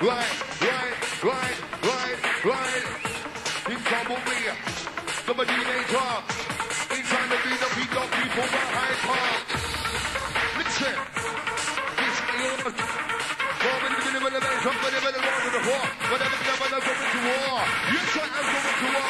right, right, right, right, right. In trouble me. Somebody may talk. In trying to be the of people behind park. Listen. This is Forming the middle of the war. Whatever the never the going to war. You try and go to war,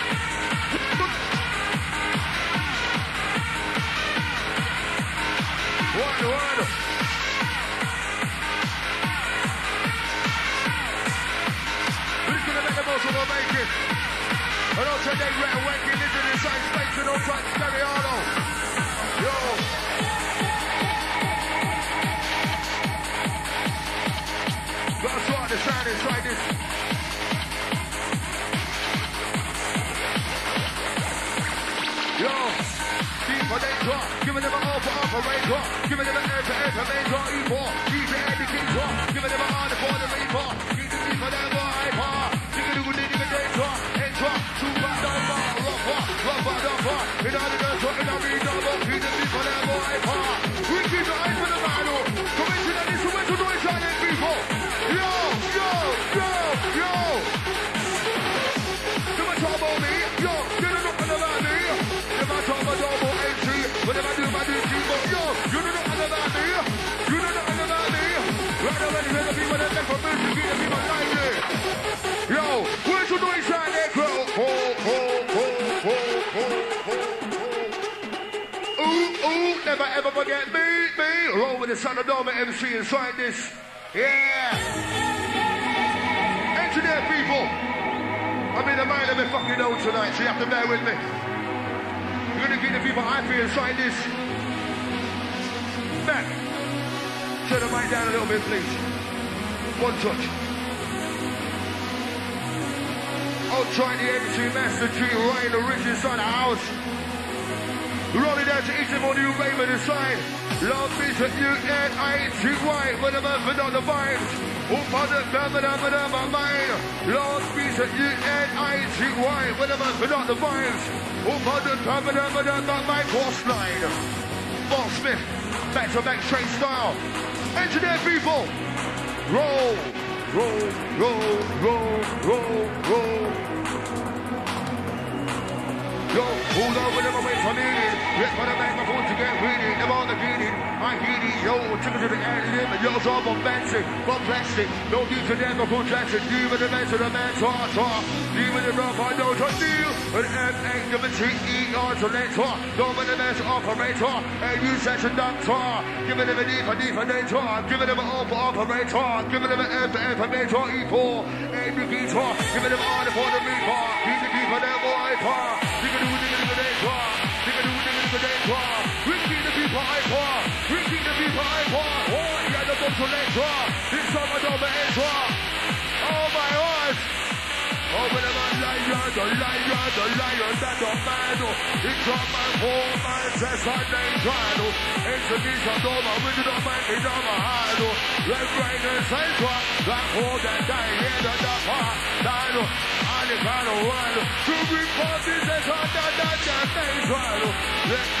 on. on. Yo. That's right, the sound is like this. Yo. Deeper than drop, giving them an offer, operator, giving them an air to air to major E4, never ever forget me, me, roll with the son of Domer MC inside this, yeah, engineer people, I'm in the mind of a fucking old tonight, so you have to bear with me. You're gonna give the people I feel inside this. Man, turn the mic down a little bit, please. One touch. I'll try the MC Master G right in the rich inside the house. Rolling down to each and all you Raymond inside. Love is a new and I ain't too white, but I'm up on the vibes. Up on the bam, bam, bam, my mind. Lord, peace at you and I ain't too white, but I'm up on the vibes. Up on the bam, bam, bam, my coastline. Oh, Mark Smith, back to back train style. Engineer people, roll, roll, roll, roll, roll, roll. Yo, hold on whenever wait for needed. Get for the microphone to get ready. Never on the greedy. I hear it. Yo, it to the end. Yo, it's all bombastic, bombastic. No need to never Jackson. Deal with the man to the man, talk, talk. Deal with the rough, I know to deal. With M, A, W, T, E, R, to later. Go with the man to operator. A, U, section doctor. It a D for D for. Give it a O for operator. Give it a M for informator. E for A, B, guitar. It a R for the reaper. D, D, D for the wiper. Digga digga day qua. Ricky the people I qua. Ricky the people I qua. Oh, yeah, the book to later. This summer don't be. Oh my God. Oh, but I'm a liar, the liar, the liar, that the man. It's a man, four man, says I name trial. It's a piece of Domer, with the man, it's on my heart. Left, right, and center. Black hole, that die, here, the dark heart. Dino, I the kind of one. To bring forces, that's on that, that, that, name trial. Let me be yo, God be the trial. It's a piece of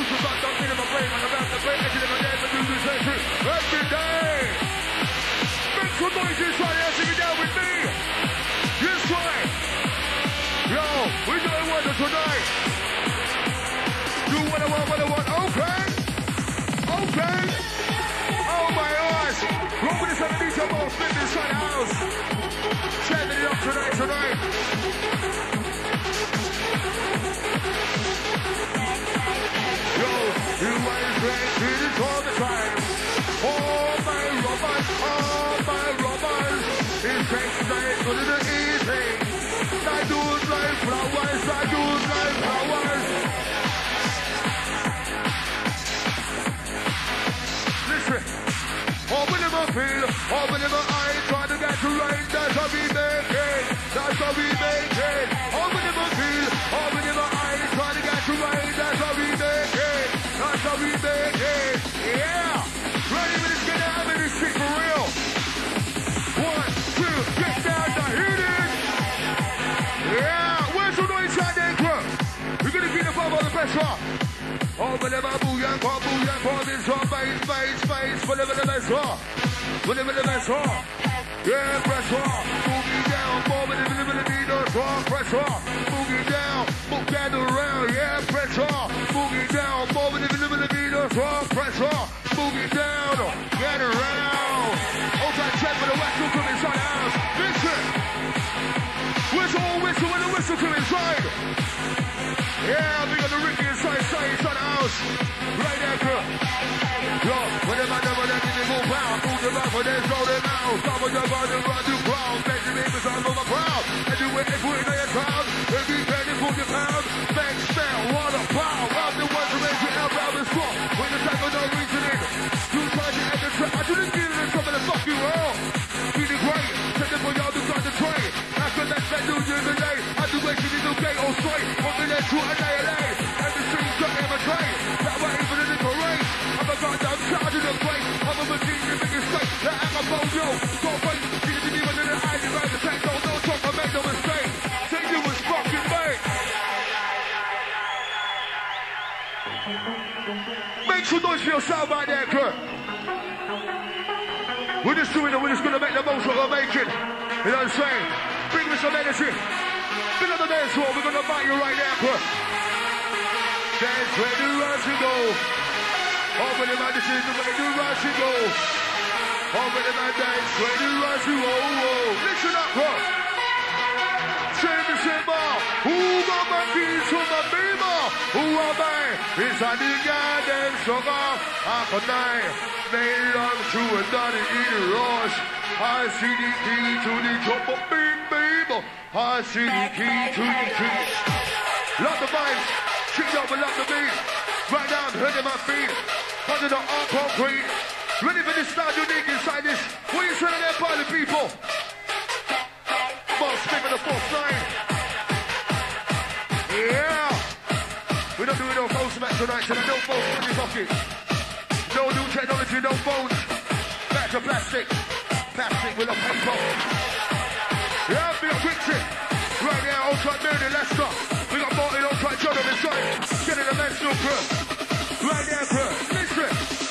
Up, booyah, pop, booyah, pop, it's all face, face, face, whatever the best are. Whatever the best are. Yeah, press on, boogie down, moment in the the beat, on, press on, boogie down, move down around, yeah, press on, boogie down, moment in the the beat, on, press on, the house. Right girl. Yo, when the man never let me move out, move out for their soul and out. Of your body run to ground, Make Benjamin is on my crowd. And do it if we're your crowd. If you ready for your Make some noise for yourself out there, Kurt. We're just doing it. We're just going to make the most of our making. You know what I'm saying? Bring me some energy. Fill up the dance floor. We're going to bite you right there, Kurt. Dance where the rush go. Open the man, this is the way the rush go. Open the man, dance where the rush go. Oh, oh. Listen up, beamer? Who am I? It's a the garden sugar. Half a night. Made love to a daddy in rush. I see the key to the of big baby. I see the key to the key. Love the vibes. Up and love the beat. Right down, head in my feet. Under the arc concrete. Ready for this sound unique inside this. What you saying there, party people? No phones in your pocket. No new technology, no phones. Back to plastic. Plastic with a paper. Yeah, be a quick trick. Right now, outside Mary Leicester. We got Martin outside John on the side. Get in the crew. Right there, crew.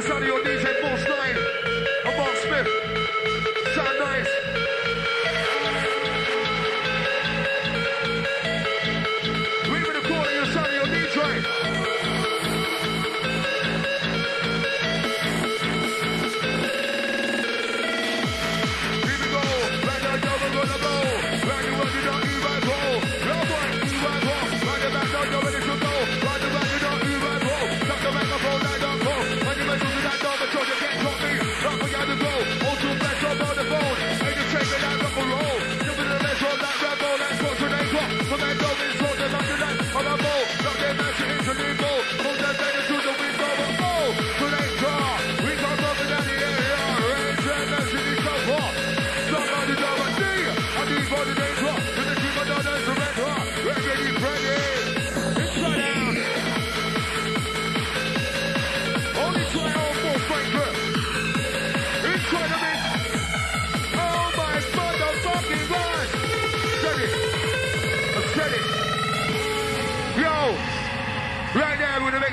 Sound of your DJ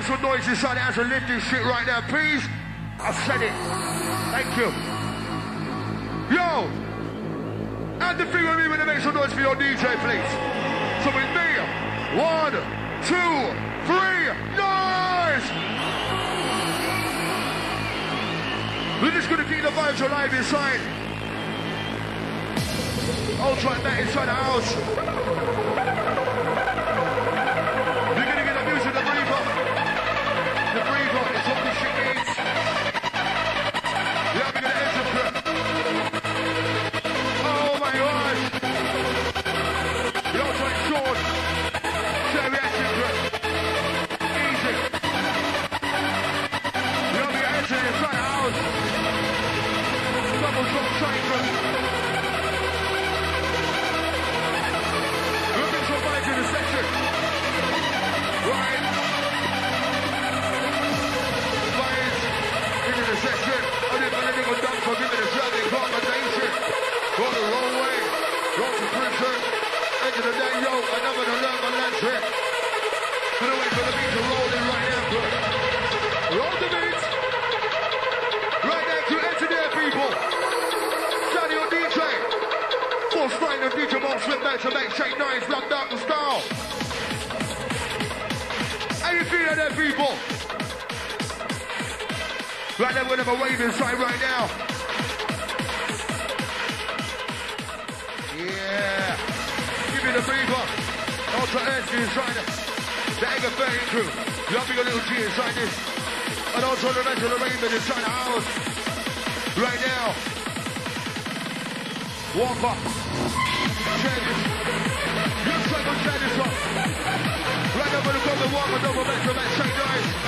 make some noise inside the house and lift this shit right now, please. I said it. Thank you. Yo. And the thing with me when they make some noise for your DJ, please. So with me, one, two, three, noise! We're just gonna keep the vibes alive inside. Ultra that inside the house. Another to learn my electric. Gonna wait for the beat to roll in right now. Roll the beat. Right now to engineer people. On DJ. Force nine and DJ Mark slip back to make shake nine, blood dark and style. How you feeling there, people? Right now, we're gonna wave inside right now. The breather. Ultra Earthy inside. The Egger 30 crew. Love me a little G inside this. And also the rest of the inside the house. Right now. Walk up. Changes. Your second changes up. Right we're going to walk on double metro, man. Shake nice.